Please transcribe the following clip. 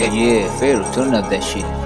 yeah, fatal, turn up that shit.